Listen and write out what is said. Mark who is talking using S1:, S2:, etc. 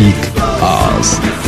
S1: Big House.